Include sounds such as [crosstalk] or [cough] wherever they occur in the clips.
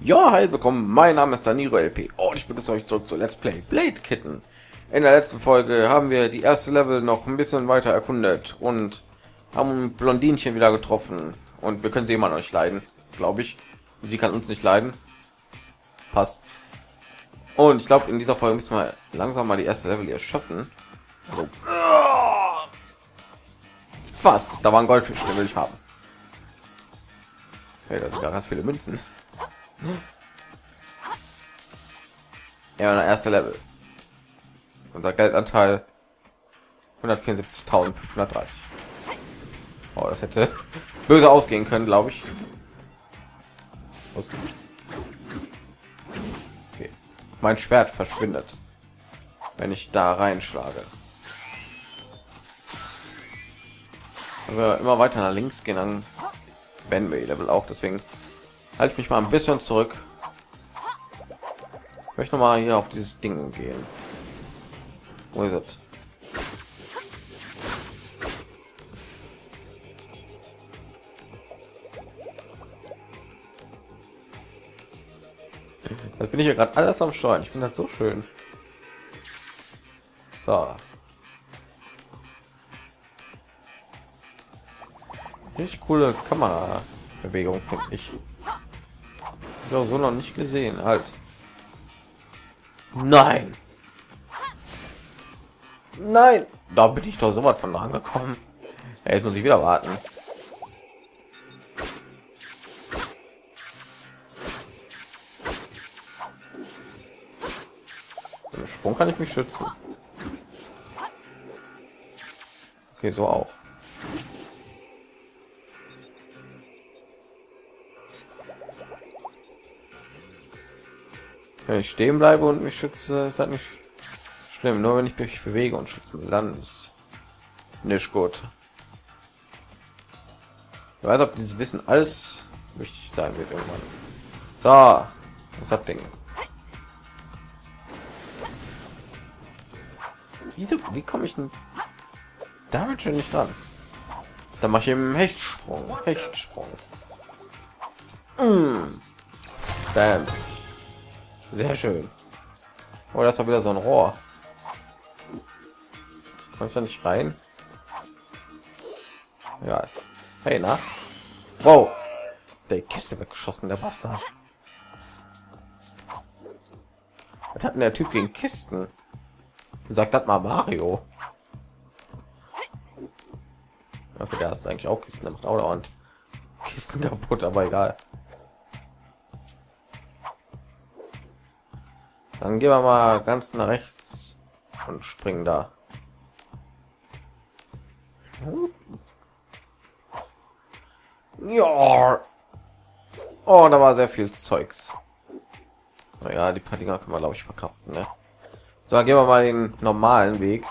Ja, hi, willkommen. Mein Name ist Daniro LP und ich begrüße euch zurück zu Let's Play Blade Kitten. In der letzten Folge haben wir die erste Level noch ein bisschen weiter erkundet und haben Blondinchen wieder getroffen und wir können sie immer noch nicht leiden, glaube ich. Sie kann uns nicht leiden. Passt. Und ich glaube, in dieser Folge müssen wir langsam mal die erste Level hier schaffen. Also, was? Da war ein Goldfisch, den will ich haben. Hey, da sind ja ganz viele Münzen. Ja, der erste Level. Unser Geldanteil 174.530. Oh, das hätte [laughs] böse ausgehen können, glaube ich. Okay. Mein Schwert verschwindet, wenn ich da reinschlage. Wenn wir immer weiter nach links gehen, dann werden wir Level auch. Deswegen halte ich mich mal ein bisschen zurück. Ich möchte noch mal hier auf dieses Ding gehen. Wo ist es? Das bin ich ja gerade alles am Steuern. Ich finde das so schön. So. Richtig coole Kamerabewegung, finde ich. Ja, so noch nicht gesehen. Halt. Nein. Nein. Da bin ich doch so weit von dran gekommen. Ja, jetzt muss ich wieder warten. Im Sprung kann ich mich schützen. Okay, so auch. Wenn ich stehen bleibe und mich schütze, ist das nicht schlimm. Nur wenn ich mich bewege und schützen, dann ist nicht gut. Ich weiß, ob dieses Wissen alles wichtig sein wird irgendwann. So, was hat Ding? Wieso, wie komme ich denn damit schon nicht dran? Da mache ich eben Hechtsprung, Hechtsprung. Mm. Bams. Sehr schön. Oh, das war wieder so ein Rohr. Kommst du nicht rein? Ja. Hey, na? Wow. Der Kiste weggeschossen, der Bastard. Was hat denn der Typ gegen Kisten? Sagt das mal Mario. Okay, der ist eigentlich auch Kisten, der macht auch und Kisten kaputt, aber egal. Dann gehen wir mal ganz nach rechts und springen da. Ja. Oh, da war sehr viel Zeugs. Naja, die paar Dinger können wir glaube ich verkraften. Ne? So, gehen wir mal den normalen Weg.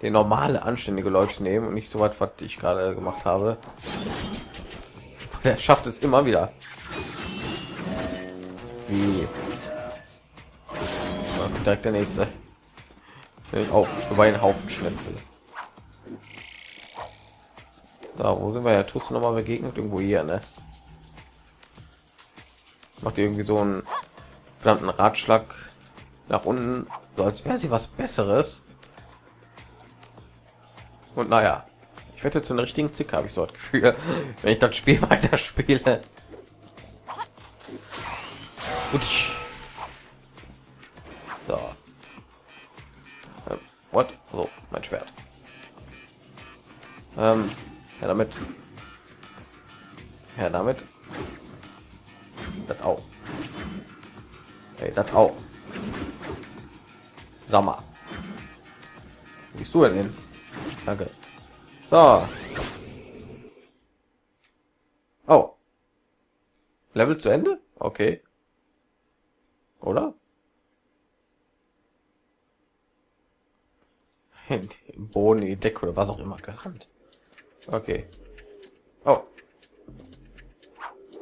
Den normale anständige Leute nehmen und nicht so weit, was ich gerade gemacht habe. [laughs] Der schafft es immer wieder. Wie direkt der nächste. Auch über einen Haufen Schnitzel. Da, wo sind wir ja? Tust du noch mal begegnet? Irgendwo hier, ne? Macht irgendwie so einen verdammten Ratschlag nach unten, so als wäre sie was Besseres. Und naja, ich werde jetzt einen richtigen Zick, habe ich das Gefühl, [laughs] wenn ich das Spiel [laughs] weiter spiele. So. Ähm, what? So, mein Schwert. Ähm, ja damit. Ja damit. Das auch. Hey, das auch. Sommer. Wie bist du denn hin? Danke. So. Oh. Level zu Ende? Okay. Oder? [laughs] Boden, die Decke oder was auch immer gerannt. Okay. Oh.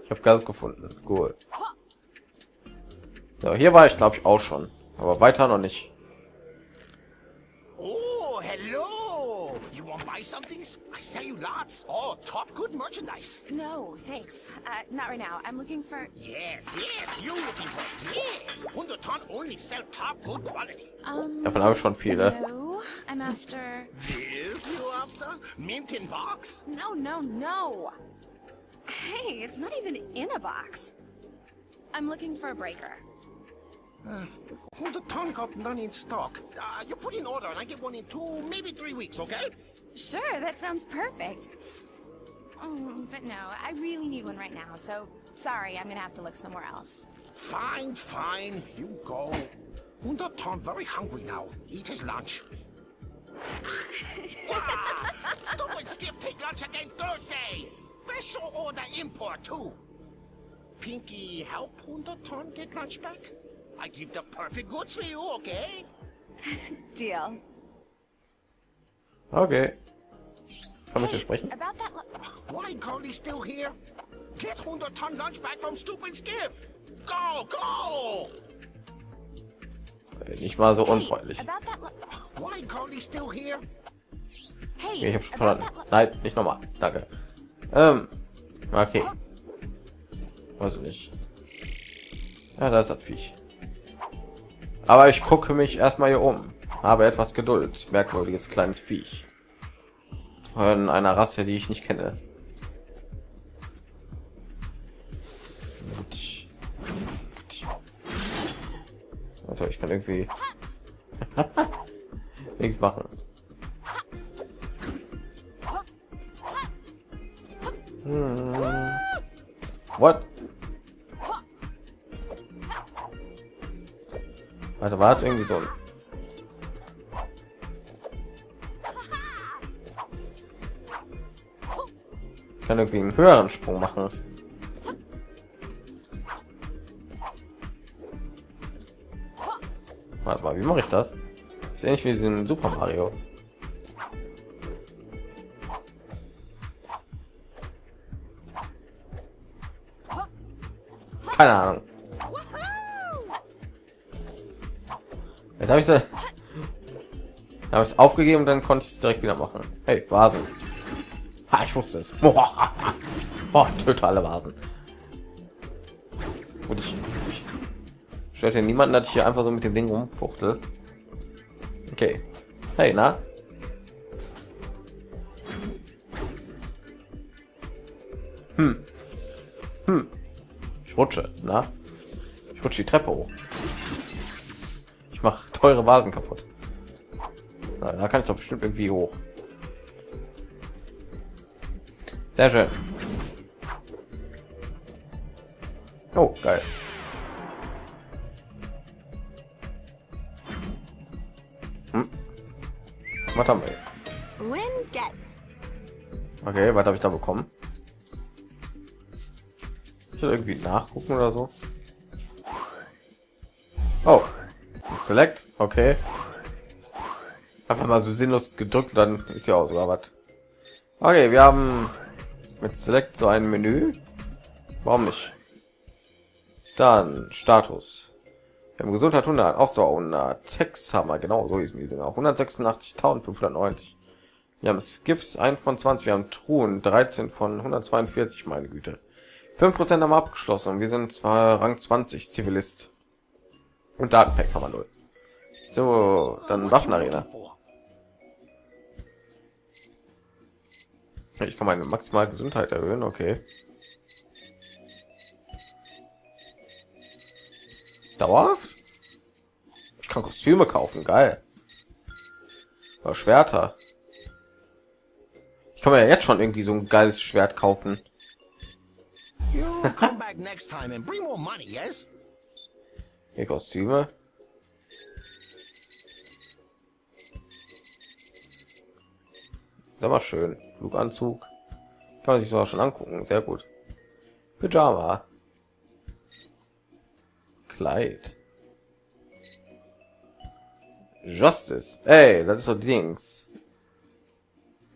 Ich habe Geld gefunden. Cool. So, hier war ich glaube ich auch schon, aber weiter noch nicht. Oh, hello. You want buy somethings? I sell you lots. All top good merchandise. No, thanks. Uh, not right now. I'm looking for. Yes, yes, you looking for yes. Wunderton only sell top good quality. Um. Davon habe ich schon viele. No, I'm after. This you after? Mint in box? No, no, no. Hey, it's not even in a box. I'm looking for a breaker. Wunderton got none in stock. Uh, you put in order and I get one in two, maybe three weeks, okay? Sure, that sounds perfect. Mm, but no, I really need one right now, so sorry, I'm gonna have to look somewhere else. Fine, fine. You go. Wunderton very hungry now. Eat his lunch. [laughs] Wow! Stupid skiff take lunch again third day. Special order import too. Pinky, help Wunderton get lunch back? I give the perfect goods for you, okay? [laughs] Deal. Okay. Kann mit dir sprechen? About that. Lo- Why Carly still here? Get Wunderton lunch back from stupid skiff. Go, go! Äh, Nicht mal so unfreundlich. Why Carly still here? hey, Ich habe schon verstanden. Nein, nicht nochmal. Danke. Ähm. Okay. Also nicht. Ja, da ist das Viech. Aber ich gucke mich erstmal hier um. Habe etwas Geduld. Merkwürdiges kleines Viech. Von einer Rasse, die ich nicht kenne. Alter, ich kann irgendwie [laughs] nichts machen. What? Warte, warte, irgendwie so. Kann irgendwie einen höheren Sprung machen. Warte mal, wie mache ich das? Ist ähnlich wie in Super Mario. Keine Ahnung. Jetzt habe ich da [laughs] habe aufgegeben, dann konnte ich es direkt wieder machen. Hey, Vasen. Ha, ich wusste es. [laughs] Boah, töte alle Vasen. Und ich, ich stört ja niemanden, dass ich hier einfach so mit dem Ding rumfuchtel. Okay. Hey, na? Hm. Hm. Ich rutsche, na? Ich rutsche die Treppe hoch. Ich mache teure Vasen kaputt. Na, da kann ich doch bestimmt irgendwie hoch. Sehr schön. Oh, geil. Hm. Was haben wir? Okay, was habe ich da bekommen? Ich irgendwie nachgucken oder so. Oh, Select, okay. Einfach mal so sinnlos gedrückt, dann ist ja auch sogar was. Okay, wir haben mit Select so ein Menü. Warum nicht? Dann Status. Wir haben Gesundheit 100, Ausdauer 100, Text haben wir, genau so hießen die Dinger. 186.590. Wir haben Skiffs 1 von 20, wir haben Truhen 13 von 142, meine Güte. 5% haben wir abgeschlossen und wir sind zwar Rang 20 Zivilist. Und Datenpacks haben wir null. So, dann Waffenarena. Ich kann meine maximal Gesundheit erhöhen, okay. Dauerhaft? Ich kann Kostüme kaufen, geil. Oder Schwerter. Ich kann mir ja jetzt schon irgendwie so ein geiles Schwert kaufen. Money, yes? Hier Kostüme. Ist aber schön. Fluganzug. Kann man sich sogar schon angucken. Sehr gut. Pyjama. Kleid. Justice. Ey, das ist so Dings.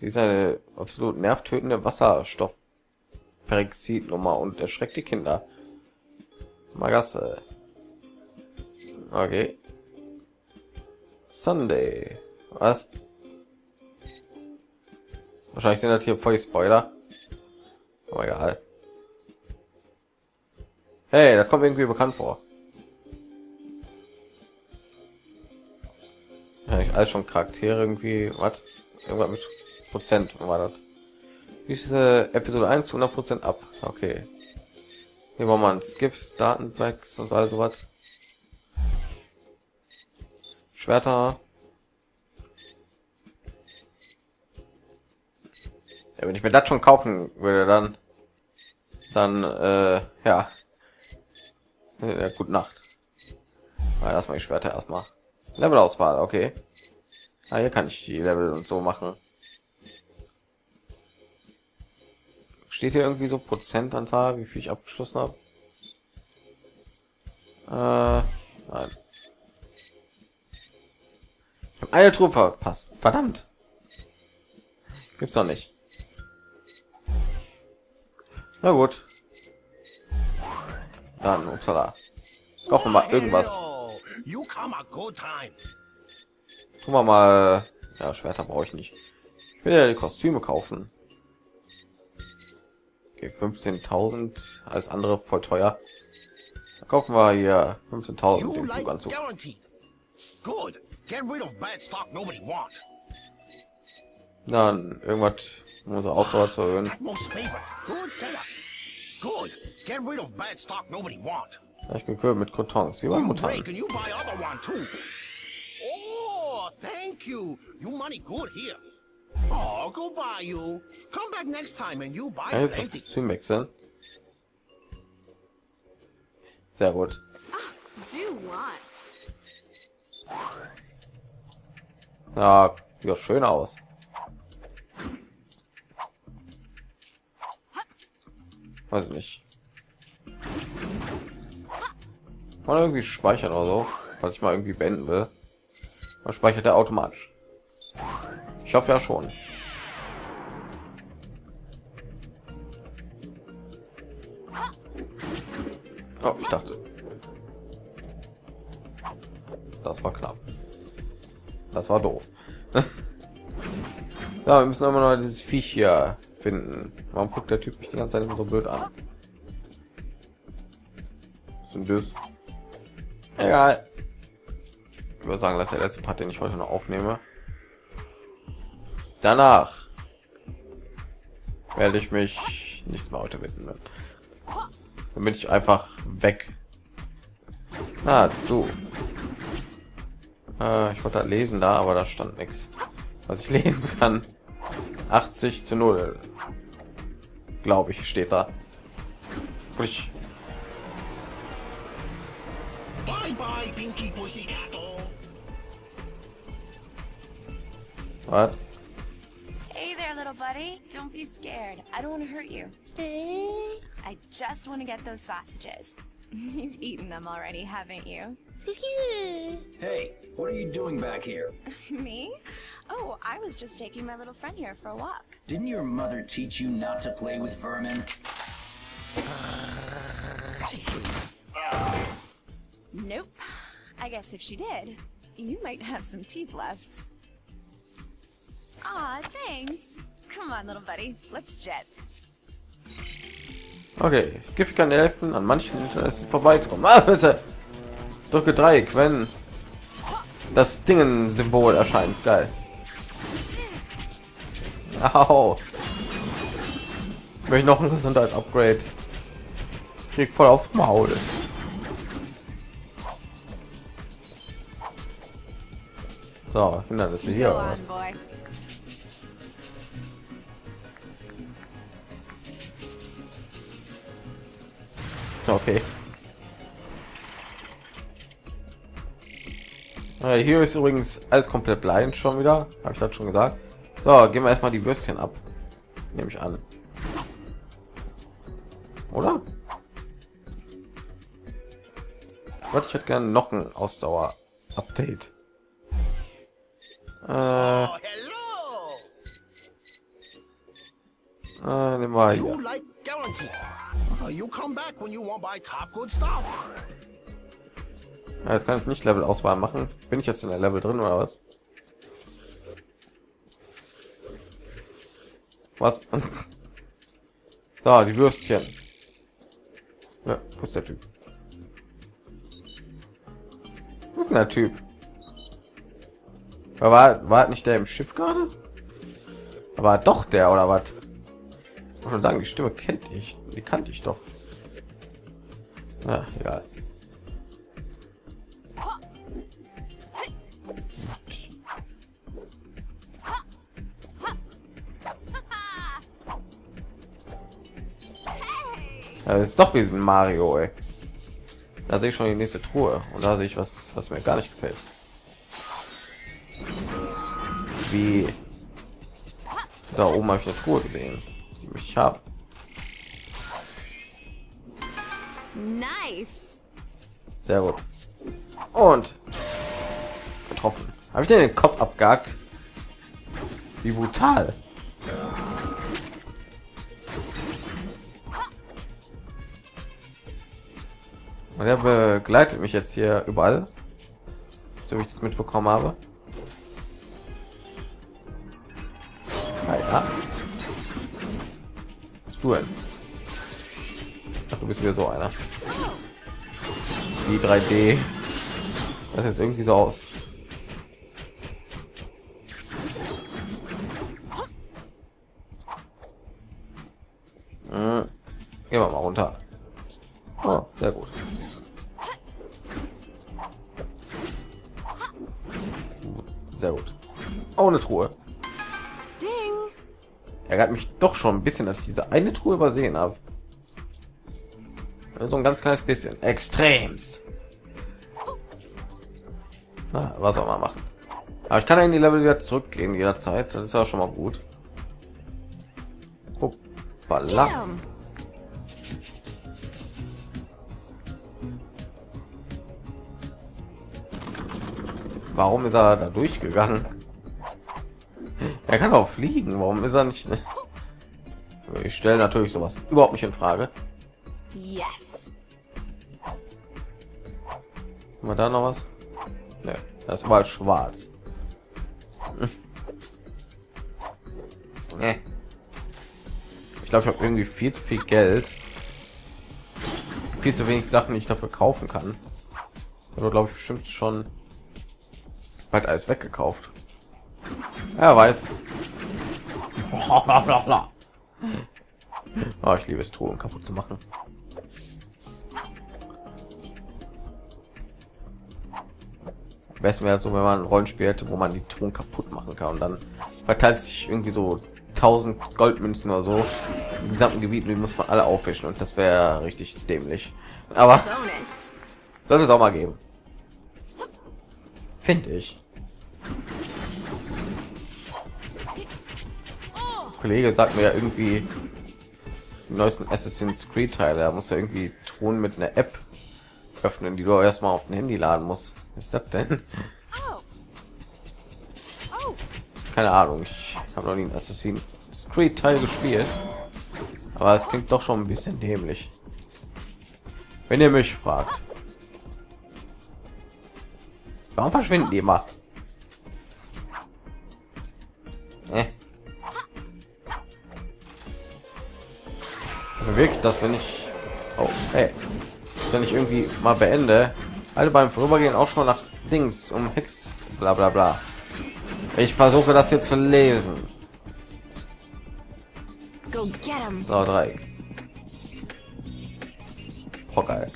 Die ist eine absolut nervtötende Wasserstoff Peroxidnummer und erschreckt die Kinder. Magasse. Okay. Sunday. Was? Wahrscheinlich sind das hier voll Spoiler. Aber egal. Hey, das kommt irgendwie bekannt vor. Ja, ich alles schon Charaktere irgendwie. Was? Irgendwas mit Prozent war das. Diese Episode 1 zu 100 Prozent ab. Okay. Hier war man Skips, Datenbacks und all sowas. Schwerter. Wenn ich mir das schon kaufen würde, dann, dann, äh, ja, ja gute Nacht. Ja, erstmal die Schwerter erstmal. Levelauswahl, okay. Ah, hier kann ich die Level und so machen. Steht hier irgendwie so Prozentanzahl, wie viel ich abgeschlossen habe? Äh, nein. Ich habe eine Truhe verpasst. Verdammt. Gibt's doch nicht. Na gut. Dann, upsala. Kaufen wir mal irgendwas. Tun wir mal. Ja, Schwerter brauche ich nicht. Ich will ja die Kostüme kaufen. Okay, 15.000 als andere voll teuer. Dann kaufen wir hier 15.000 You den Fluganzug. Dann irgendwas um unsere Ausdauer zu erhöhen. Most favorite. Good setup. Good. Get rid of bad stock nobody want. Ich gekühlt mit Cotons. Wie war You break Mutanten. and you buy other one too. Oh, thank you. You money good here. Oh, go buy you. Come back next time and you buy ich jetzt das. Kostüm wechseln? Sehr gut. Do what? Ja, ja schön aus. Weiß ich nicht. Man irgendwie speichern oder so, falls ich mal irgendwie beenden will. Man speichert er automatisch. Ich hoffe ja schon. Oh, ich dachte. Das war knapp. Das war doof. [laughs] ja, wir müssen immer noch dieses Viech hier finden. Warum guckt der Typ mich die ganze Zeit immer so blöd an? Denn das? Egal. Ich würde sagen, das ist der letzte Part, den ich heute noch aufnehme. Danach werde ich mich nicht mehr heute widmen. Bin ich einfach weg. Ah, du. Äh, ich wollte da lesen da, aber da stand nichts, was ich [laughs] lesen kann. 80 zu 0. Glaube ich, steht da. Frisch. Bye bye, Pinky Pussycato. Was? Hey there, little buddy. Don't be scared. I don't want to hurt you. Stay. I just want to get those sausages. [laughs] You've eaten them already, haven't you? Hey, what are you doing back here? [laughs] Me? Oh, I was just taking my little friend here for a walk. Didn't your mother teach you not to play with vermin? Nope. I guess if she did, you might have some teeth left. Aw, thanks. Come on, little buddy. Let's jet. Okay, Skiffy kann helfen, an manchen Interessen vorbeizukommen. [laughs] Ah, bitte. Drücke Dreieck, wenn das Dingen-Symbol erscheint. Geil. Au. Ich möchte noch ein Gesundheit-Upgrade. Krieg voll aufs Maul. So, Hindernisse hier. Go oder was? on, boy. Okay. Hier ist übrigens alles komplett blind schon wieder. Habe ich das schon gesagt. So, gehen wir erstmal die Würstchen ab. Nehme ich an. Oder? Was ich hätte gerne noch ein Ausdauer-Update. Äh, Oh, äh, nehmen wir You hier. Jetzt kann ich nicht Level-Auswahl machen. Bin ich jetzt in der Level drin oder was? Was? [laughs] So, die Würstchen. Ja, wo ist der Typ? Wo ist denn der Typ? War, war nicht der im Schiff gerade? Aber doch der oder was? Ich schon sagen, die Stimme kennt ich. Die kannte ich doch. Ja, egal. Das ist doch wie ein Mario, ey. Da sehe ich schon die nächste Truhe und da sehe ich was, was mir gar nicht gefällt. Wie da oben habe ich eine Truhe gesehen, die ich habe. Nice. Sehr gut. Und getroffen. Habe ich den Kopf abgehakt? Wie brutal. Und er begleitet mich jetzt hier überall, so wie ich das mitbekommen habe. Ah, ja. Was du denn? Ach, du bist wieder so einer. Die 3D. Das jetzt irgendwie so aus. Doch schon ein bisschen, dass ich diese eine Truhe übersehen habe. So ein ganz kleines bisschen. Extremst. Na, was auch mal machen. Aber ich kann ja in die Level wieder zurückgehen jederzeit. Das ist ja schon mal gut. Hoppala. Warum ist er da durchgegangen? Er kann auch fliegen. Warum ist er nicht? Ich stelle natürlich sowas überhaupt nicht in Frage. Yes. Haben wir da noch was? Ne, das war schwarz. Nee. Ich glaube, ich habe irgendwie viel zu viel Geld. Viel zu wenig Sachen, die ich dafür kaufen kann. Oder glaube ich bestimmt schon bald alles weggekauft. Er weiß. [laughs] [laughs] Oh, ich liebe es, Truhen kaputt zu machen. Besten wäre so, wenn man ein Rollenspiel hätte, wo man die Truhen kaputt machen kann und dann verteilt sich irgendwie so 1000 Goldmünzen oder so im gesamten Gebiet die muss man alle aufwischen und das wäre richtig dämlich. Aber sollte es auch mal geben. Finde ich. Kollege sagt mir ja irgendwie neuesten Assassin's Creed Teile, da muss ja irgendwie Truhen mit einer App öffnen, die du erstmal auf dem Handy laden musst. Ist das denn? Keine Ahnung, ich habe noch nie ein Assassin's Creed Teil gespielt, aber es klingt doch schon ein bisschen dämlich. Wenn ihr mich fragt, warum verschwinden die immer? Bewirkt das, wenn ich, oh, hey, wenn ich irgendwie mal beende, alle beim Vorübergehen auch schon nach Dings um Hex, bla bla bla. Ich versuche das hier zu lesen. So, Dreieck. Oh, geil.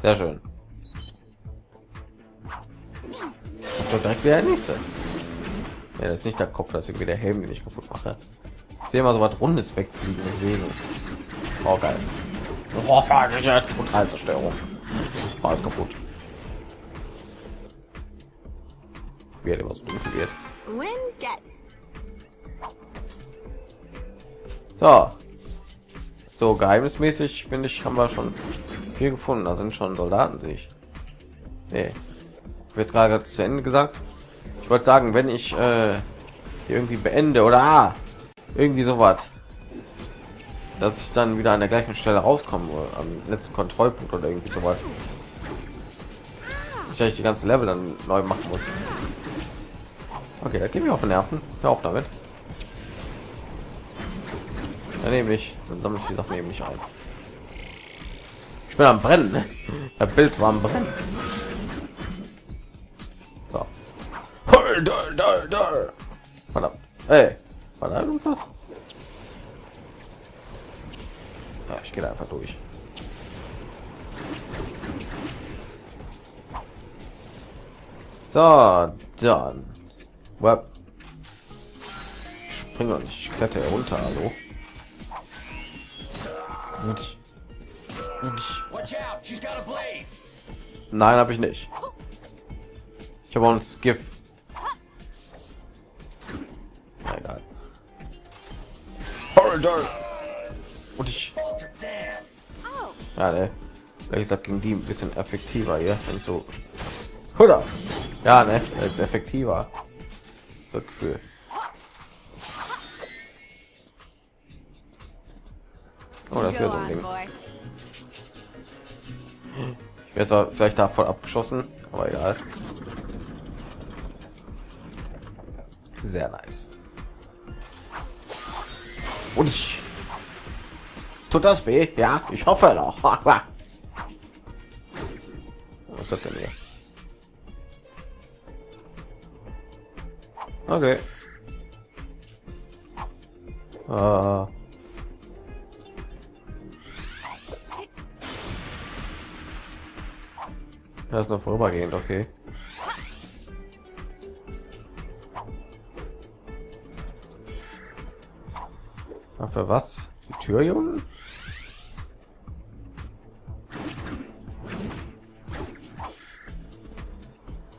Sehr schön. Und direkt wieder der nächste. Ja, das ist nicht der Kopf, das ist irgendwie der Helm, den ich kaputt mache. Ich sehe mal so was Rundes wegfliegen, deswegen. Oh, geil. Oh, jetzt Totalzerstörung. War alles kaputt. Er immer so dunkel wird. So. So, geheimnismäßig, finde ich, haben wir schon viel gefunden. Da sind schon Soldaten, sehe ich. Nee. Jetzt gerade zu Ende gesagt. Ich wollte sagen, wenn ich äh, irgendwie beende oder ah, irgendwie so was, dass ich dann wieder an der gleichen Stelle rauskomme, am letzten Kontrollpunkt oder irgendwie so was. Ich die ganze Level dann neu machen muss. Okay, da gehen wir auf den Nerven. Hör auf damit. Dann nehme ich, dann sammle ich die Sachen eben nicht ein. Ich bin am Brennen. Ne? [laughs] Das Bild war am Brennen. Verdammt. Hey, war da irgendwas? Ja, ich gehe da einfach durch. So, dann. Web. Spring und ich kletter runter, hallo. Nein, habe ich nicht. Ich habe auch ein Skiff. Und ich. Ja, ne. Vielleicht gesagt gegen die ein bisschen effektiver hier, wenn ich so. Oder? Ja, ne, das ist effektiver. So Gefühl. Oh, das wird ein Ding. Ich werde zwar vielleicht da voll abgeschossen, aber egal. Sehr nice. Und ich tut das weh? Ja, ich hoffe noch. [laughs] Was das denn hier? Okay. Uh. Das ist noch vorübergehend, okay. Für was? Die Tür hier unten?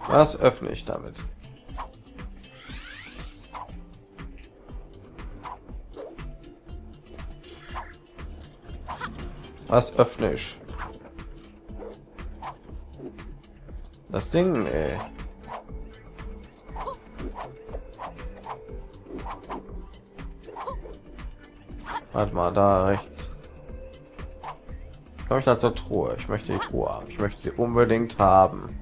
Was öffne ich damit? Was öffne ich? Das Ding, ey. Warte mal, da rechts. Komme ich da zur Truhe? Ich möchte die Truhe haben. Ich möchte sie unbedingt haben.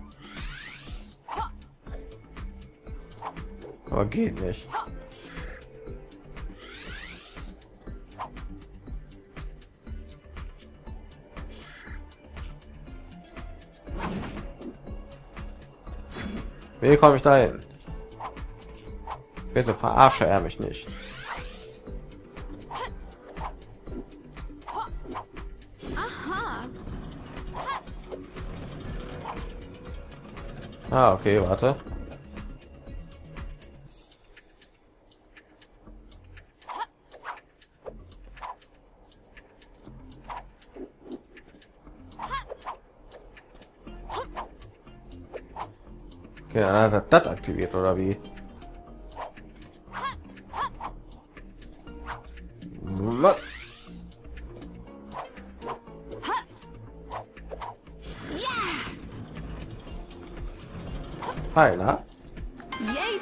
Aber geht nicht. Wie komme ich da hin? Bitte verarsche er mich nicht. Ah, okay, warte. Okay, dann hat das aktiviert oder wie?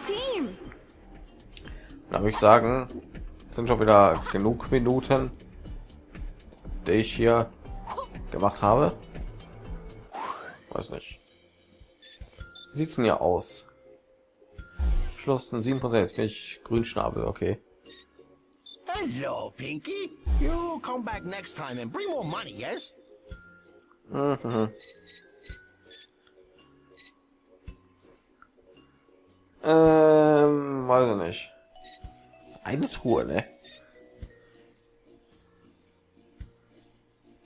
Team! Da würde ich sagen, sind schon wieder genug Minuten, die ich hier gemacht habe. Weiß nicht sieht's denn hier aus? Schlossen 7%. Jetzt bin ich Grünschnabel, okay. Hello, Pinky. You come back next time and bring more money, yes? Mhm. Ähm, weiß ich nicht. Eine Truhe, ne?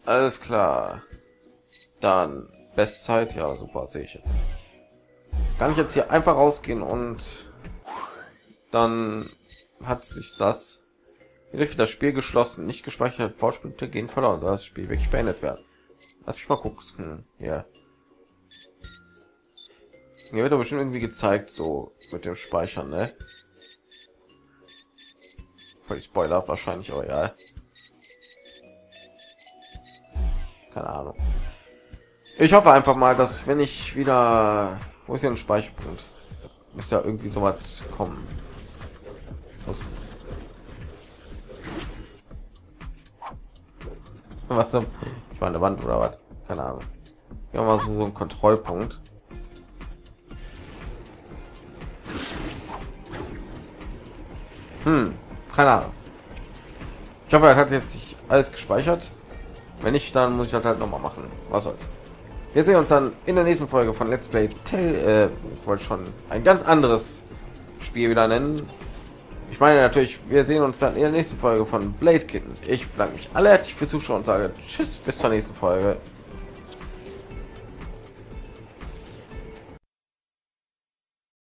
Alles klar. Dann Bestzeit, ja super, sehe ich jetzt kann ich jetzt hier einfach rausgehen und dann hat sich das durch das Spiel geschlossen, nicht gespeichert, Vorspiele gehen verloren, soll das Spiel wirklich beendet werden. Lass mich mal gucken. Hier. Hier wird aber bestimmt irgendwie gezeigt, so mit dem Speichern, ne? Voll Spoiler wahrscheinlich, aber ja. Keine Ahnung. Ich hoffe einfach mal, dass wenn ich wieder wo ist hier ein Speicherpunkt? Muss ja irgendwie so was kommen. [laughs] Was? Was? Ich war an der Wand oder was? Keine Ahnung. Wir haben also so einen Kontrollpunkt. Hm, keine Ahnung. Ich hoffe, er hat jetzt sich alles gespeichert. Wenn nicht, dann muss ich das halt noch mal machen. Was soll's. Wir sehen uns dann in der nächsten Folge von Let's Play Tell. Äh, jetzt wollte ich schon ein ganz anderes Spiel wieder nennen. Ich meine natürlich, wir sehen uns dann in der nächsten Folge von Blade Kitten. Ich bedanke mich alle herzlich fürs Zuschauen und sage Tschüss, bis zur nächsten Folge.